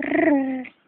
Rrrr.